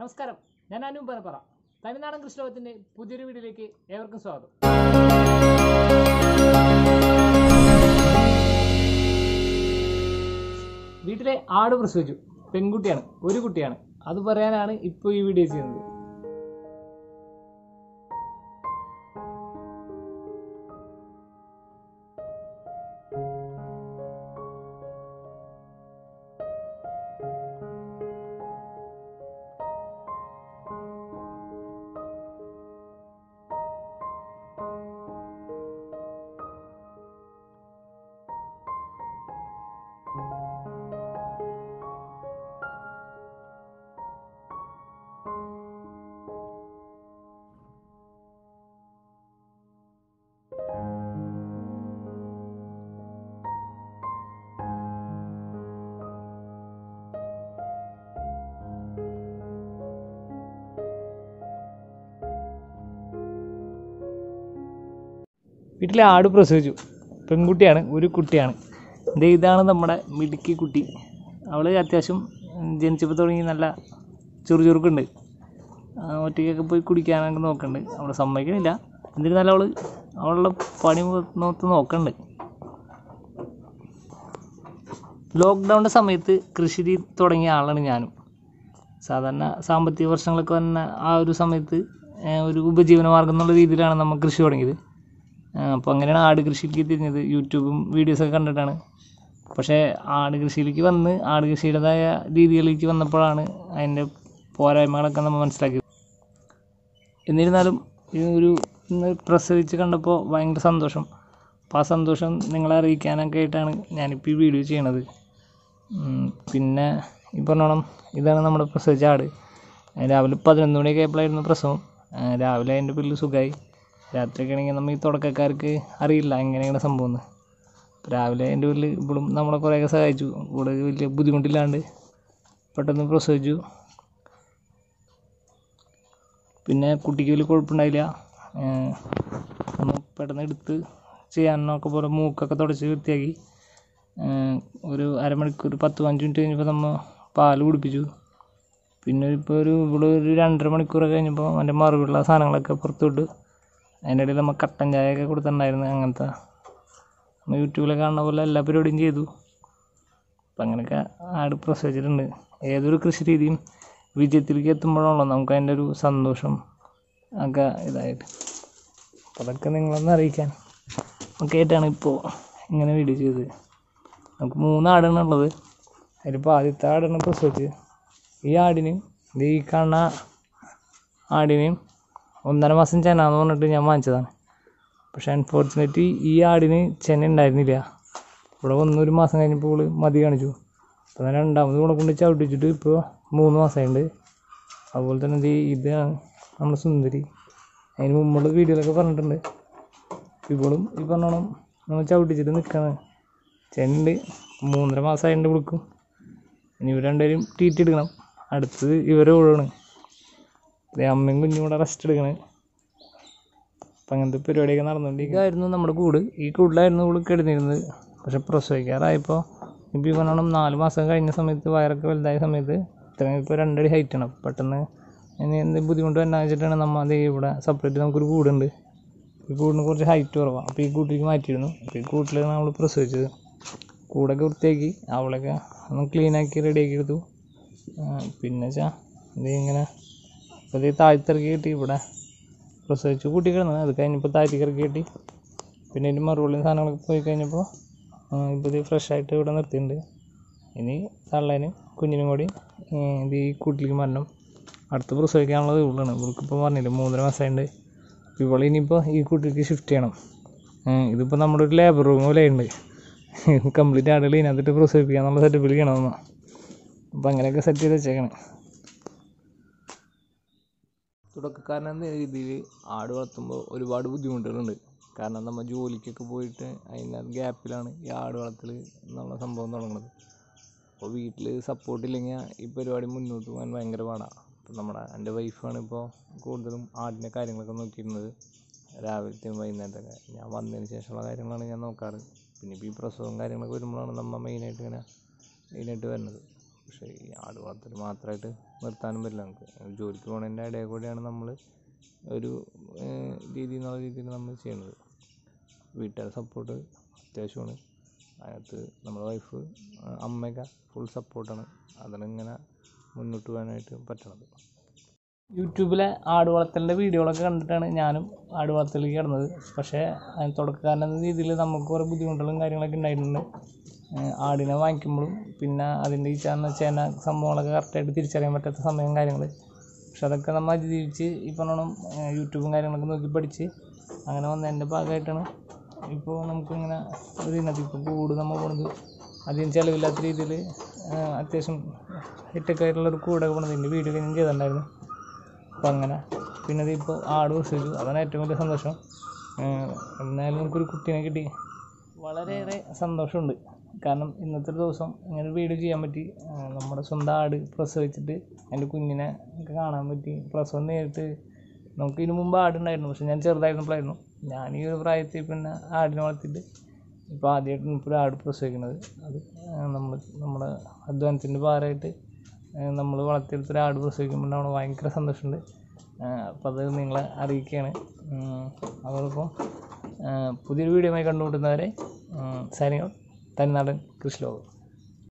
നമസ്കാരം. ഞാൻ അനു പറ തമിഴ്നാടൻ കൃഷ്ണവത്തിന്റെ പുതിയൊരു വീഡിയോയിലേക്ക് ഏവർക്കും സ്വാഗതം. വീട്ടിലെ ആട് പ്രസവിച്ചു. പെൺകുട്ടിയാണ് ഒരു കുട്ടിയാണ്. അത് പറയാനാണ് ഇപ്പോൾ ഈ വീഡിയോ ചെയ്യുന്നത്. വീട്ടിലെ ആട് പ്രസവിച്ചു. പെൺകുട്ടിയാണ് ഒരു കുട്ടിയാണ്. ദേ ഇതാണ് നമ്മുടെ മിടുക്കി കുട്ടി. അവൾ അത്യാവശ്യം ജനിച്ചപ്പോൾ തുടങ്ങി നല്ല ചുറുചുറുക്കുണ്ട് ഒറ്റയ്ക്കൊക്കെ പോയി കുടിക്കാനൊക്കെ നോക്കുന്നുണ്ട് അവളെ സമ്മതിക്കണില്ല. എന്നിരുന്നാലും അവൾ അവളുടെ പണി നോത്ത് നോക്കുന്നുണ്ട് ലോക്ക്ഡൗണിന്റെ സമയത്ത് കൃഷി രീതി തുടങ്ങിയ ആളാണ് ഞാനും. സാധാരണ സാമ്പത്തിക വർഷങ്ങളൊക്കെ വന്ന ആ ഒരു സമയത്ത് ഒരു ഉപജീവനമാർഗം എന്നുള്ള രീതിയിലാണ് നമ്മൾ കൃഷി തുടങ്ങിയത്. അപ്പോൾ അങ്ങനെയാണ് ആട് കൃഷിയിലേക്ക് തിരിഞ്ഞത്. യൂട്യൂബും വീഡിയോസൊക്കെ കണ്ടിട്ടാണ്. പക്ഷേ ആട് കൃഷിയിലേക്ക് വന്ന് ആട് കൃഷിയുടേതായ രീതികളിലേക്ക് വന്നപ്പോഴാണ് അതിന്റെ പോരായ്മകളൊക്കെ നമ്മൾ മനസ്സിലാക്കിയത്. എന്നിരുന്നാലും ഒരു ഇന്ന് പ്രസവിച്ച് കണ്ടപ്പോൾ ഭയങ്കര സന്തോഷം. അപ്പോൾ ആ സന്തോഷം നിങ്ങളെ അറിയിക്കാനൊക്കെ ആയിട്ടാണ് ഞാനിപ്പോൾ ഈ വീഡിയോ ചെയ്യണത്. പിന്നെ ഈ പറഞ്ഞോണം ഇതാണ് നമ്മുടെ പ്രസവിച്ച ആട്. രാവിലെ പതിനൊന്ന് മണിയൊക്കെ ആയപ്പോഴായിരുന്നു പ്രസവം. രാവിലെ അതിന്റെ പില്ല് സുഖമായി രാത്രിയൊക്കെ ആണെങ്കിൽ നമ്മൾ ഈ തുടക്കക്കാർക്ക് അറിയില്ല എങ്ങനെയാണ് സംഭവം എന്ന്. രാവിലെ എന്റെ വീട്ടിൽ ഇപ്പോഴും നമ്മളെ കുറേയൊക്കെ സഹായിച്ചു. ഇവിടെ വലിയ ബുദ്ധിമുട്ടില്ലാണ്ട് പെട്ടെന്ന് പ്രസവിച്ചു. പിന്നെ കുട്ടിക്ക് വലിയ കുഴപ്പമുണ്ടായില്ല. ഒന്ന് പെട്ടെന്ന് എടുത്ത് ചെയ്യാനൊക്കെ പോലെ മൂക്കൊക്കെ തുടച്ച് വൃത്തിയാക്കി. ഒരു അരമണിക്കൂർ പത്ത് പതിനഞ്ച് മിനിറ്റ് കഴിഞ്ഞപ്പോൾ നമ്മൾ പാൽ കുടിപ്പിച്ചു. പിന്നെ ഇപ്പോൾ ഒരു ഇവിടെ ഒരു രണ്ടര മണിക്കൂറൊക്കെ കഴിഞ്ഞപ്പോൾ അതിന്റെ മറുപടിയുള്ള സാധനങ്ങളൊക്കെ പുറത്ത് വിട്ടു അതിന്റെ ഇടയിൽ നമ്മൾ കട്ടൻ ചായയൊക്കെ കൊടുത്തിട്ടുണ്ടായിരുന്നു അങ്ങനത്തെ. നമ്മൾ യൂട്യൂബിൽ കാണുന്ന പോലെ എല്ലാ പരിപാടിയും ചെയ്തു. അപ്പം അങ്ങനെയൊക്കെ ആട് പ്രസവിച്ചിട്ടുണ്ട്. ഏതൊരു കൃഷി രീതിയും വിജയത്തിലേക്ക് എത്തുമ്പോഴാണല്ലോ നമുക്ക് അതിന്റെ ഒരു സന്തോഷം ഒക്കെ ഇതായിട്ട് അപ്പോൾ അതൊക്കെ നിങ്ങളൊന്ന് അറിയിക്കാൻ. ഒക്കെ ആയിട്ടാണ് ഇപ്പോൾ ഇങ്ങനെ വീഡിയോ ചെയ്തത്. നമുക്ക് മൂന്ന് ആടാണ് ഉള്ളത്. അതിലിപ്പോൾ ആദ്യത്തെ ആടാണ് പ്രസവിച്ചത്. ഈ ആടിന് ഇത് ഈ കാണുന്ന ആടിനെയും ഒന്നര മാസം ചെനാന്ന് പറഞ്ഞിട്ട് ഞാൻ വാങ്ങിച്ചതാണ്. പക്ഷേ അൺഫോർച്ചുനേറ്റ്ലി ഈ ആടിന് ചെന ഉണ്ടായിരുന്നില്ല. ഇവിടെ വന്ന് ഒരു മാസം കഴിഞ്ഞപ്പോൾ ഇവൾ മതി കാണിച്ചു. അപ്പോൾ ഞാൻ രണ്ടാമത് ഇവിടെ കൊണ്ട് ചവിട്ടിച്ചിട്ട് ഇപ്പോൾ മൂന്ന് മാസമായിട്ടുണ്ട് അതുപോലെ തന്നെ ഇത് ഇതാണ് നമ്മുടെ സുന്ദരി. അതിന് മുമ്പുള്ള വീഡിയോയിലൊക്കെ പറഞ്ഞിട്ടുണ്ട്. ഇവളും ഈ പറഞ്ഞോണം നമ്മൾ ചവിട്ടിച്ചിട്ട് നിൽക്കുകയാണ് ചെന്നുണ്ട്. മൂന്നര മാസമായിട്ട് വിളിക്കും. ഇനി ഇവർ രണ്ടുപേരും ട്രീറ്റ് എടുക്കണം. അടുത്തത് ഇവരെ ഒഴിവാണ്. അമ്മയും കുഞ്ഞും കൂടെ റെസ്റ്റ് എടുക്കണേ. അപ്പം അങ്ങനത്തെ പരിപാടിയൊക്കെ നടന്നുകൊണ്ടിരിക്കുകയായിരുന്നു നമ്മുടെ കൂട്. ഈ കൂടിലായിരുന്നു കൂടെ കിടന്നിരുന്നത്. പക്ഷെ പ്രസവിക്കാറായപ്പോൾ ഇപ്പോൾ ഈ നാല് മാസം കഴിഞ്ഞ സമയത്ത് വയറൊക്കെ വലുതായ സമയത്ത് ഇത്രയും ഇപ്പോൾ രണ്ടടി ഹൈറ്റാണ് പെട്ടെന്ന് ഇനി എന്ത് ബുദ്ധിമുട്ട് വന്നാ വെച്ചിട്ടാണ് നമ്മൾ അത് ഇവിടെ സെപ്പറേറ്റ് നമുക്കൊരു കൂടുണ്ട്. ഈ കൂടിന് കുറച്ച് ഹൈറ്റ് കുറവാണ് അപ്പോൾ ഈ കൂട്ടിലേക്ക് മാറ്റിയിരുന്നു. അപ്പോൾ ഈ കൂട്ടിലാണ് നമ്മൾ പ്രസവിച്ചത്. കൂടൊക്കെ വൃത്തിയാക്കി അവളൊക്കെ ഒന്ന് ക്ലീനാക്കി റെഡിയാക്കി എടുത്തു. പിന്നെ വെച്ചാൽ ഇത് ഇങ്ങനെ അപ്പോൾ ഇത് താഴ്ത്തിറക്കി കിട്ടി ഇവിടെ പ്രസവിച്ച്. കൂട്ടി അത് കഴിഞ്ഞപ്പോൾ താഴ്ത്തിക്കിറക്കി കിട്ടി. പിന്നെ ഇതിന്റെ മറുപടിയും സാധനങ്ങളൊക്കെ പോയി കഴിഞ്ഞപ്പോൾ ഇപ്പോൾ ഇത് ഫ്രഷായിട്ട് ഇവിടെ നിർത്തിയിട്ടുണ്ട്. ഇനി തള്ളേനും കുഞ്ഞിനും കൂടി ഇത് ഈ കൂട്ടിലേക്ക് മരണം. അടുത്ത് പ്രസവിക്കാനുള്ളത് ഇവളാണ് ഇവൾക്കിപ്പോൾ പറഞ്ഞില്ല മൂന്നര മാസമുണ്ട് ഇവൾ ഇനിയിപ്പോൾ ഈ കൂട്ടിലേക്ക് ഷിഫ്റ്റ് ചെയ്യണം. ഇതിപ്പോൾ നമ്മുടെ ഒരു ലേബർ റൂം പോലെ ഉണ്ട് കംപ്ലീറ്റ് ആടുകൾ ഇതിനകത്തിട്ട് പ്രസവിപ്പിക്കുക എന്നുള്ള സെറ്റപ്പിൽ ചെയ്യണമെന്നാണ് അപ്പോൾ അങ്ങനെയൊക്കെ സെറ്റ് ചെയ്ത് വെച്ചേക്കണം. തുടക്കക്കാരനെന്ന രീതിയിൽ ആട് വളർത്തുമ്പോൾ ഒരുപാട് ബുദ്ധിമുട്ടുകളുണ്ട്. കാരണം നമ്മൾ ജോലിക്കൊക്കെ പോയിട്ട് അതിന്റെ ഗ്യാപ്പിലാണ് ഈ ആട് വളർത്തൽ എന്നുള്ള സംഭവം തുടങ്ങുന്നത്. അപ്പോൾ വീട്ടിൽ സപ്പോർട്ട് ഇല്ലെങ്കിൽ ഈ പരിപാടി മുന്നോട്ട് പോകാൻ ഭയങ്കര പാടാണ് അപ്പോൾ നമ്മുടെ എന്റെ വൈഫാണ് ഇപ്പോൾ കൂടുതലും ആടിന്റെ കാര്യങ്ങളൊക്കെ നോക്കിയിരുന്നത്. രാവിലത്തെയും വൈകുന്നേരത്തൊക്കെ ഞാൻ വന്നതിന് ശേഷമുള്ള കാര്യങ്ങളാണ് ഞാൻ നോക്കാറ്. പിന്നെ ഇപ്പോൾ ഈ പ്രസവം കാര്യങ്ങളൊക്കെ വരുമ്പോഴാണ് നമ്മൾ മെയിനായിട്ട് ഇങ്ങനെ മെയിനായിട്ട് വരുന്നത്. പക്ഷേ ഈ ആട് വളർത്തൽ മാത്രമായിട്ട് നിർത്താനും പറ്റില്ല നമുക്ക്. ജോലിക്ക് പോകുന്നതിന്റെ ഇടയിൽ കൂടെയാണ് നമ്മൾ ഒരു രീതി എന്നുള്ള രീതിയിൽ നമ്മൾ ചെയ്യുന്നത് വീട്ടുകാരുടെ സപ്പോർട്ട് അത്യാവശ്യമാണ്. അതിനകത്ത് നമ്മുടെ വൈഫ് അമ്മയൊക്കെ ഫുൾ സപ്പോർട്ടാണ് അതാണ് ഇങ്ങനെ മുന്നോട്ട് പോകാനായിട്ട് പറ്റണത്. യൂട്യൂബിലെ ആട് വളർത്തലിന്റെ വീഡിയോകളൊക്കെ കണ്ടിട്ടാണ് ഞാനും ആട് വളർത്തലിലേക്ക് കിടന്നത്. പക്ഷേ തുടക്കക്കാരൻ എന്ന രീതിയിൽ നമുക്ക് കുറേ ബുദ്ധിമുട്ടുകളും കാര്യങ്ങളൊക്കെ ഉണ്ടായിട്ടുണ്ട്. ആടിനെ വാങ്ങിക്കുമ്പോഴും പിന്നെ അതിന്റെ ഈ ചേർന്ന ചേന സംഭവങ്ങളൊക്കെ കറക്റ്റായിട്ട് തിരിച്ചറിയാൻ പറ്റാത്ത സമയം കാര്യങ്ങൾ പക്ഷെ അതൊക്കെ നമ്മൾ അതിജീവിച്ച് ഈ പറഞ്ഞോണം യൂട്യൂബും കാര്യങ്ങളൊക്കെ നോക്കി പഠിച്ച് അങ്ങനെ വന്നതിന്റെ ഭാഗമായിട്ടാണ് ഇപ്പോൾ നമുക്കിങ്ങനെ ഒരു ഇനത്തിൽ ഇപ്പോൾ കൂട് നമ്മൾ പോണത്. അധികം ചിലവില്ലാത്ത രീതിയിൽ അത്യാവശ്യം ഹിറ്റൊക്കെ ആയിട്ടുള്ളൊരു കൂടൊക്കെ പോണത് എന്റെ വീഡിയോ ഞാൻ ചെയ്തിട്ടുണ്ടായിരുന്നു. അപ്പം അങ്ങനെ. പിന്നെ ഇതിപ്പോൾ ആട് പ്രസവിച്ചു അതാണ് ഏറ്റവും വലിയ സന്തോഷം. എന്നാലും നമുക്കൊരു കുട്ടീനെ കിട്ടി. വളരെയേറെ സന്തോഷമുണ്ട്. കാരണം ഇന്നത്തെ ഒരു ദിവസം ഇങ്ങനെ ഒരു വീഡിയോ ചെയ്യാൻ പറ്റി. നമ്മുടെ സ്വന്തം ആട് പ്രസവിച്ചിട്ട് അതിന്റെ കുഞ്ഞിനെ ഒക്കെ കാണാൻ പറ്റി. പ്രസവം നേരിട്ട് നമുക്ക് ഇതിനു മുമ്പ് ആടുണ്ടായിരുന്നു. പക്ഷെ ഞാൻ ചെറുതായിരുന്നപ്പോഴായിരുന്നു. ഞാൻ ഈ ഒരു പ്രായത്തിൽ പിന്നെ ആടിനെ വളർത്തിയിട്ട് ഇപ്പോൾ ആദ്യമായിട്ടാണ് ഇപ്പോൾ ആട് പ്രസവിക്കുന്നത്. അത് നമ്മൾ നമ്മുടെ അധ്വാനത്തിന്റെ ഭാരമായിട്ട് നമ്മൾ വളർത്തിയെടുത്തൊരു ആട് പ്രസവിക്കുമ്പോൾ ഉണ്ടാവണ ഭയങ്കര സന്തോഷമുണ്ട്. അപ്പോൾ അത് നിങ്ങളെ അറിയിക്കുകയാണ്. അതോടൊപ്പം പുതിയൊരു വീഡിയോ കണ്ടുമുട്ടുന്നവരെ സൈനിങ് ഔട്ട് തനിനാടൻ കൃഷി ലോകം